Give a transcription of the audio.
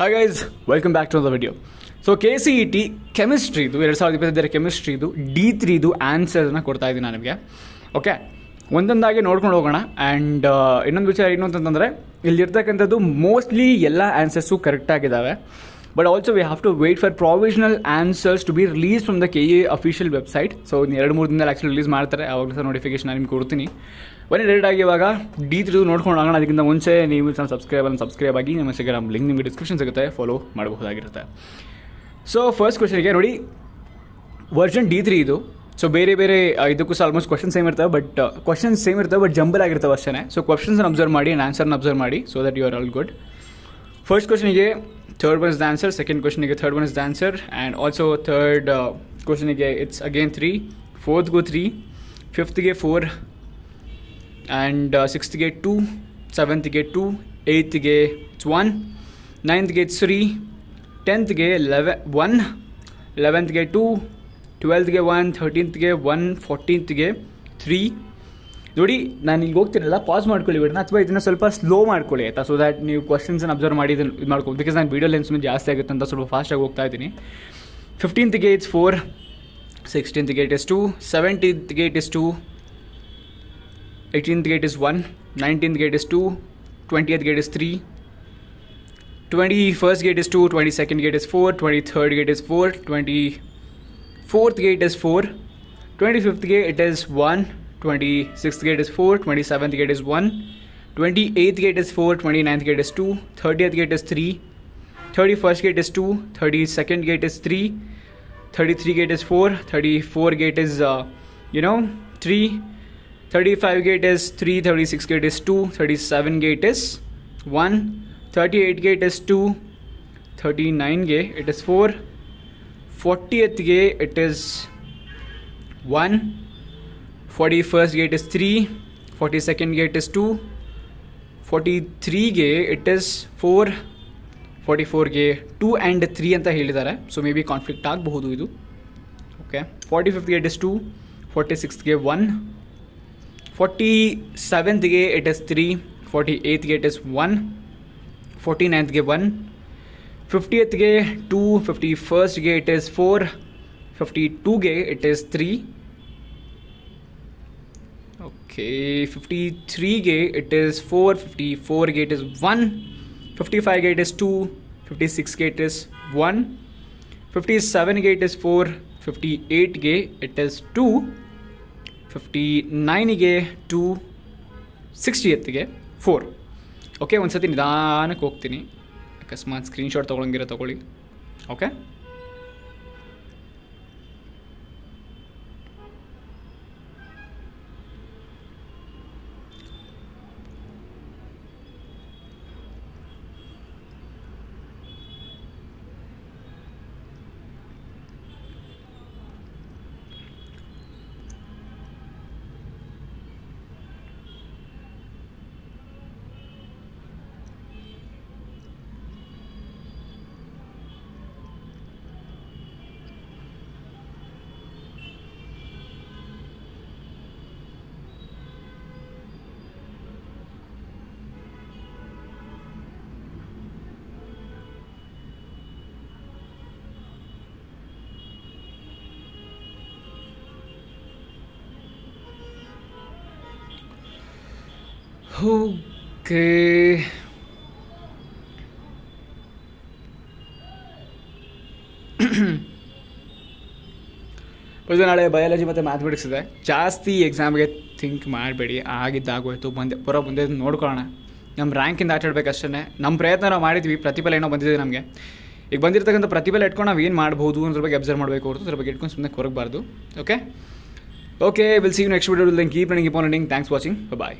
Hi guys welcome back to the video so K C E T ಕೆಮಿಸ್ಟ್ರಿದು ಎರಡು ಸಾವಿರದ ಇಪ್ಪತ್ತೈದರ ಕೆಮಿಸ್ಟ್ರಿದು D ತ್ರೀದು ಆನ್ಸರ್ನ ಕೊಡ್ತಾ ಇದ್ದೀನಿ ನಾನು ನಿಮಗೆ. ಓಕೆ ಒಂದೊಂದಾಗಿ ನೋಡ್ಕೊಂಡು ಹೋಗೋಣ. ಆ್ಯಂಡ್ ಇನ್ನೊಂದು ವಿಚಾರ ಏನು ಅಂತಂತಂದರೆ ಇಲ್ಲಿರ್ತಕ್ಕಂಥದ್ದು ಮೋಸ್ಟ್ಲಿ ಎಲ್ಲ answers ಕರೆಕ್ಟಾಗಿದ್ದಾವೆ but also we have to wait for provisional answers to be release from the K A official website so ಇನ್ನು ಎರಡು, ಮೂರು ದಿನದಲ್ಲಿ ಆ್ಯಕ್ಚುಲಿ ರಿಲೀಸ್ ಮಾಡ್ತಾರೆ. ಆವಾಗ ಸಹ ನೋಟಿಫಿಕೇಶನ್ ನಾನು ನಿಮ್ಗೆ ಕೊಡ್ತೀನಿ. ಬನ್ನಿ ಆಗಿ ಇವಾಗ ಡಿ ತ್ರೀ ನೋಡ್ಕೊಂಡು ಆಗೋಣ ಅದಕ್ಕಿಂತ ಮುಂಚೆ ನೀವು ಸಬ್ಸ್ಕ್ರೈಬ್ ಅನ್ನು ಸಬ್ಸ್ಕ್ರೈಬ್ ಆಗಿ ನಮ್ಮ ಇನ್ಸ್ಟಾಗ್ರಾಮ್ ಲಿಂಕ್ ನಿಮಗೆ ಡಿಸ್ಕ್ರಿಪ್ಷನ್ ಸಿಗುತ್ತೆ. ಫಾಲೋ ಮಾಡಬಹುದಾಗಿರುತ್ತೆ. ಸೊ ಫಸ್ಟ್ ಕ್ವಶನ್ಗೆ ನೋಡಿ. ವರ್ಷನ್ ಡಿ ತ್ರೀ ಇದು. ಸೊ ಬೇರೆ ಬೇರೆ ಇದಕ್ಕೂ ಸಹ ಆಲ್ಮೋಸ್ಟ್ ಕ್ವಶನ್ ಸೇಮ್ ಇರ್ತವೆ. ಬಟ್ ಕ್ವಶನ್ ಸೇಮ್ ಇರ್ತವೆ ಬಟ್ ಜಂಬಲ್ ಆಗಿರ್ತವೆ ಅಷ್ಟೇ ಸೊ ಕ್ವಶನ್ಸ್ ಅಬ್ಸರ್ವ್ ಮಾಡಿ ಆ್ಯಂಡ್ ಆನ್ಸರ್ನ ಅಬ್ಸರ್ವ್ ಮಾಡಿ so that you are all good first ಕ್ವಶನಿಗೆ third one is the answer second question के third one is the answer and also third question के it's again three fourth go three fifth के four and six के two seventh के two eighth के it's one ninth के it's three tenth के one eleventh के two twelfth के one thirteenth के वन फोर्टीनथ के थ्री ನೋಡಿ ನಾನು ಇಲ್ಲಿ ಹೋಗ್ತೀನಲ್ಲ ಪಾಸ್ ಮಾಡ್ಕೊಳ್ಳಿ ಬಿಡೋಣ ಅಥವಾ ಇದನ್ನು ಸ್ವಲ್ಪ ಸ್ಲೋ ಮಾಡ್ಕೊಳ್ಳಿ ಆಯ್ತಾ ಸೊ ದ್ಯಾಟ್ ನೀವು ಕ್ವಶನ್ಸನ್ನು ಅಬ್ಸರ್ವ್ ಮಾಡಿ ಇದನ್ನು ಇದು ಮಾಡ್ಕೊ ಬಿಕಾಸ್ ನಾನು ವೀಡಿಯೋ ಲೆನ್ಸ್ ಜಾಸ್ತಿ ಆಗುತ್ತೆ ಅಂತ ಸ್ವಲ್ಪ ಫಾಸ್ಟಾಗಿ ಹೋಗ್ತಾ ಇದ್ದೀನಿ ಫಿಫ್ಟೀನ್ತ್ಗೆ ಇಟ್ಸ್ ಫೋರ್ ಸಿಕ್ಸ್ಟೀನ್ತ್ಗೆ it is two ಸೆವೆಂಟೀನ್ತ್ಗೆ it is two 18th gate is 1 19th gate is 2 20th first gate 3 21st gate is 2 22nd gate is 4 23rd gate is 4 24th gate is 4 25th gate it is 1 26th gate is 4 27th gate is 1 28th gate is 4 29th gate is 2 30th gate is 3 31st gate is 2 32nd gate is 3 33 gate is 4 34 gate is uh, you know 3 35 gate is 3 36 gate is 2 37 gate is 1 38 gate is 2 39 gate it is 4 40th gate it is 1 41st gate is 3 42nd gate is 2 43 gate it is 4 44ಗೆ two and three ಅಂತ ಹೇಳಿದ್ದಾರೆ so may be conflict ಆಗಬಹುದು ಇದು okay forty fifth gate is two forty ಸಿಕ್ಸ್ತ್ಗೆ one forty ಸೆವೆಂತ್ಗೆ it is three forty ಏಯ್ತ್ಗೆ it is one forty ನೈನ್ತ್ಗೆ one ಫಿಫ್ಟಿಯತ್ಗೆ two fifty ಫಸ್ಟ್ಗೆ it is four fifty ಟೂಗೆ it is three okay fifty ತ್ರೀಗೆ it is four fifty ಫೋರ್ಗೆ it is one 55 gate is 2 56 gate is 1 57 gate is 4 58 gate it is 2 59 ಗೆ 2 60th ಗೆ 4 okay ಒಂದು ಸತಿ ನಿಧಾನಕ್ಕೆ ಹೋಗ್ತೀನಿ ಅಕಸ್ಮಾತ್ screenshot ತೊಗೊಳಂಗಿರೋ ತೊಗೊಳ್ಳಿ okay okay. ಇದು ನಾಳೆ ಬಯಾಲಜಿ ಮತ್ತು ಮ್ಯಾಥಮೆಟಿಕ್ಸ್ ಇದೆ. ಜಾಸ್ತಿ ಎಕ್ಸಾಮ್ಗೆ ಥಿಂಕ್ ಮಾಡಬೇಡಿ. ಆಗಿದ್ದಾಗೋಯ್ತು. ಬಂದೆ, ಪುರ ಬಂದೆ ನೋಡ್ಕೊಳ್ಳೋಣ. ನಮ್ಮ ರ್ಯಾಂಕಿಂದ ಅಷ್ಟೇ. ನಮ್ಮ ಪ್ರಯತ್ನ ನಾವು ಮಾಡಿದ್ವಿ. ಪ್ರತಿಫಲ ಏನೋ ಬಂದಿದೆ ನಮಗೆ. ಈಗ ಬಂದಿರತಕ್ಕಂಥ ಪ್ರತಿಫಲ ಇಟ್ಕೊಂಡು ನಾವು ಏನು ಮಾಡ್ಬೋದು ಅದ್ರ ಬಗ್ಗೆ ಅಬ್ಸರ್ವ್ ಮಾಡಬೇಕು ಹೊರತು ಅದ್ರ ಬಗ್ಗೆ ಇಟ್ಕೊಂಡು ಸುಮ್ಮನೆ ಕೊರಗಬಾರ್ದು. Okay okay will see you next video keep running keep on running thanks watching bye